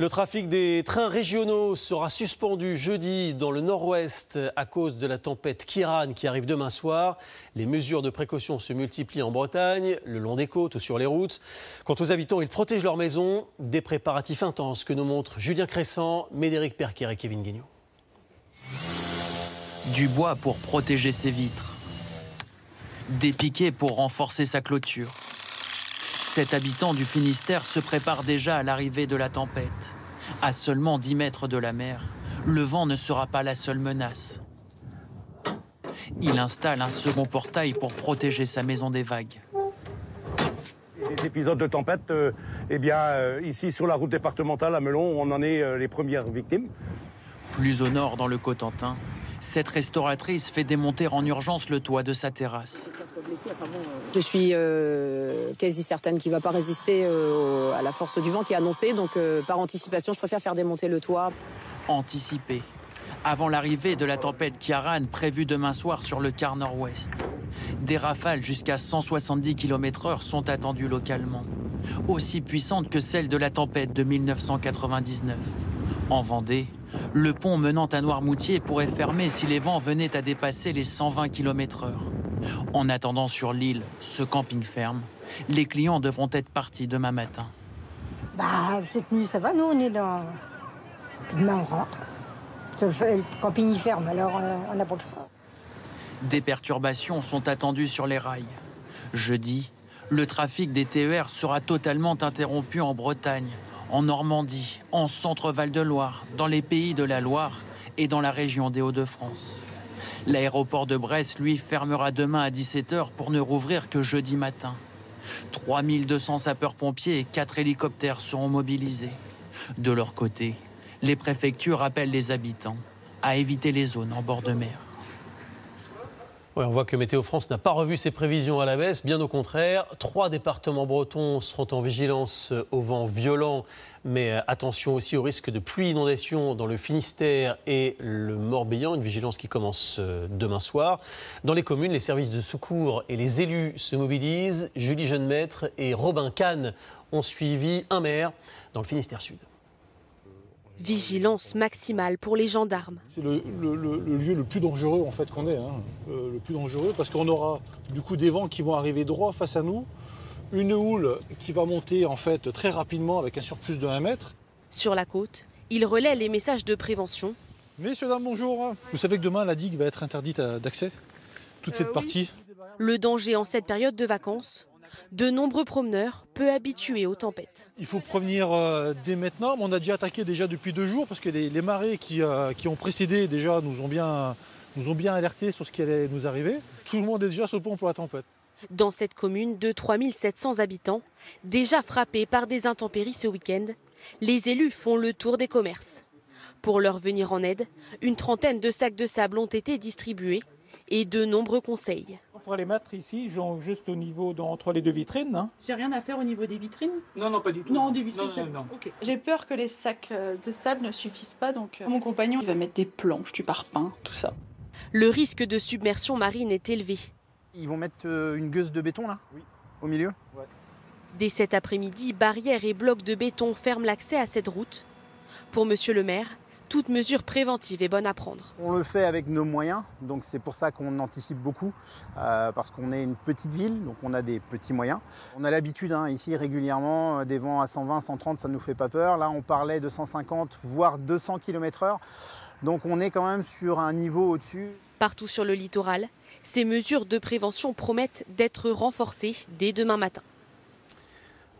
Le trafic des trains régionaux sera suspendu jeudi dans le nord-ouest à cause de la tempête Kiran qui arrive demain soir. Les mesures de précaution se multiplient en Bretagne, le long des côtes ou sur les routes. Quant aux habitants, ils protègent leur maison. Des préparatifs intenses que nous montrent Julien Cressant, Médéric Perquer et Kevin Guignot. Du bois pour protéger ses vitres. Des piquets pour renforcer sa clôture. Cet habitant du Finistère se prépare déjà à l'arrivée de la tempête. À seulement 10 mètres de la mer, le vent ne sera pas la seule menace. Il installe un second portail pour protéger sa maison des vagues. Les épisodes de tempête, euh, eh bien, euh, ici sur la route départementale à Melon, on en est euh, les premières victimes. Plus au nord, dans le Cotentin, cette restauratrice fait démonter en urgence le toit de sa terrasse. Je suis euh, quasi certaine qu'il ne va pas résister euh, à la force du vent qui est annoncée. Donc, euh, par anticipation, je préfère faire démonter le toit. Anticiper. Avant l'arrivée de la tempête Kiaran prévue demain soir sur le quart nord-ouest. Des rafales jusqu'à 170 km/h sont attendues localement, aussi puissantes que celles de la tempête de 1999. En Vendée, le pont menant à Noirmoutier pourrait fermer si les vents venaient à dépasser les 120 km/h. En attendant sur l'île ce camping ferme, les clients devront être partis demain matin. Bah, cette nuit, ça va, nous, on est dans. Demain, on rentre. Le camping y ferme, alors euh, on n'a pas le choix. Des perturbations sont attendues sur les rails. Jeudi, le trafic des TER sera totalement interrompu en Bretagne, en Normandie, en Centre-Val de Loire, dans les pays de la Loire et dans la région des Hauts-de-France. L'aéroport de Brest, lui, fermera demain à 17h pour ne rouvrir que jeudi matin. 3200 sapeurs-pompiers et 4 hélicoptères seront mobilisés. De leur côté, les préfectures appellent les habitants à éviter les zones en bord de mer. On voit que Météo France n'a pas revu ses prévisions à la baisse, bien au contraire. Trois départements bretons seront en vigilance au vent violent, mais euh, attention aussi au risque de pluie inondation dans le Finistère et le Morbihan, une vigilance qui commence euh, demain soir. Dans les communes, les services de secours et les élus se mobilisent. Julie Jeunemaître et Robin Kahn ont suivi un maire dans le Finistère Sud. Vigilance maximale pour les gendarmes. C'est le, lieu le plus dangereux en fait qu'on ait, hein. euh, le plus dangereux parce qu'on aura du coup des vents qui vont arriver droit face à nous, une houle qui va monter en fait très rapidement avec un surplus de 1 mètre. Sur la côte, il relaie les messages de prévention. Messieurs, dames, bonjour. Vous savez que demain la digue va être interdite d'accès, toute cette euh, partie? Le danger en cette période de vacances, de nombreux promeneurs, peu habitués aux tempêtes. Il faut prévenir euh, dès maintenant. On a déjà attaqué déjà depuis deux jours parce que les, marées euh, qui, ont précédé déjà nous ont, bien, nous ont bien alertés sur ce qui allait nous arriver. Tout le monde est déjà sur le pont pour la tempête. Dans cette commune de 3700 habitants, déjà frappés par des intempéries ce week-end, les élus font le tour des commerces. Pour leur venir en aide, une trentaine de sacs de sable ont été distribués et de nombreux conseils. On fera les mettre ici, juste au niveau entre les deux vitrines. Hein. J'ai rien à faire au niveau des vitrines? Non, non, pas du tout. Non, des vitrines, non, J'ai peur que les sacs euh, de sable ne suffisent pas, donc euh, mon compagnon il va mettre des planches, du parpaing, tout ça. Le risque de submersion marine est élevé. Ils vont mettre euh, une gueuse de béton là? Oui. Au milieu? Ouais. Dès cet après-midi, barrières et blocs de béton ferment l'accès à cette route. Pour monsieur le maire, toute mesure préventive est bonne à prendre. On le fait avec nos moyens, donc c'est pour ça qu'on anticipe beaucoup, euh, parce qu'on est une petite ville, donc on a des petits moyens. On a l'habitude hein, ici régulièrement, euh, des vents à 120, 130, ça ne nous fait pas peur. Là, on parlait de 150, voire 200 km/h. Donc on est quand même sur un niveau au-dessus. Partout sur le littoral, ces mesures de prévention promettent d'être renforcées dès demain matin.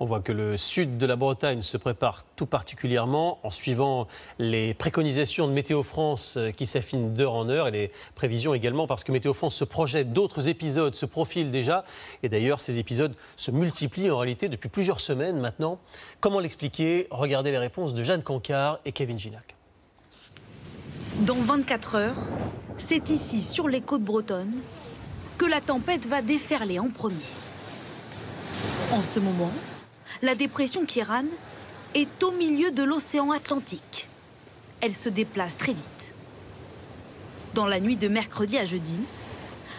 On voit que le sud de la Bretagne se prépare tout particulièrement en suivant les préconisations de Météo France euh, qui s'affinent d'heure en heure et les prévisions également parce que Météo France se projette, d'autres épisodes se profilent déjà et d'ailleurs ces épisodes se multiplient en réalité depuis plusieurs semaines maintenant. Comment l'expliquer? Regardez les réponses de Jeanne Cancard et Kevin Ginac. Dans 24 heures, c'est ici, sur les côtes bretonnes, que la tempête va déferler en premier. En ce moment, la dépression Kiran est au milieu de l'océan Atlantique. Elle se déplace très vite. Dans la nuit de mercredi à jeudi,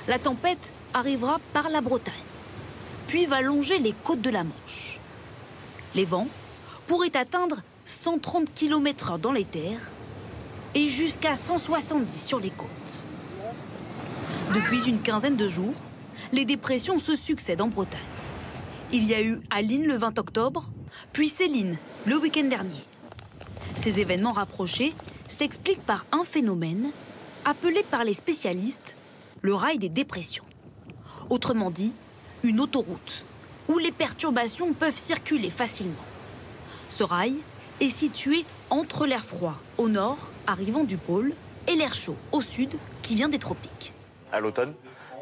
la tempête arrivera par la Bretagne, puis va longer les côtes de la Manche. Les vents pourraient atteindre 130 km/h dans les terres et jusqu'à 170 sur les côtes. Depuis une quinzaine de jours, les dépressions se succèdent en Bretagne. Il y a eu Aline le 20 octobre, puis Céline le week-end dernier. Ces événements rapprochés s'expliquent par un phénomène appelé par les spécialistes le rail des dépressions. Autrement dit, une autoroute où les perturbations peuvent circuler facilement. Ce rail est situé entre l'air froid au nord, arrivant du pôle, et l'air chaud au sud, qui vient des tropiques. À l'automne,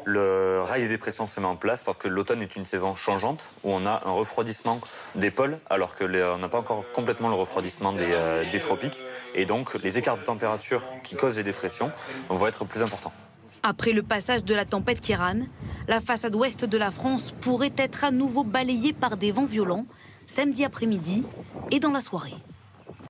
le rail des dépressions se met en place parce que l'automne est une saison changeante où on a un refroidissement des pôles alors qu'on n'a pas encore complètement le refroidissement des, euh, des tropiques. Et donc les écarts de température qui causent les dépressions vont être plus importants. Après le passage de la tempête Kéran, la façade ouest de la France pourrait être à nouveau balayée par des vents violents samedi après-midi et dans la soirée.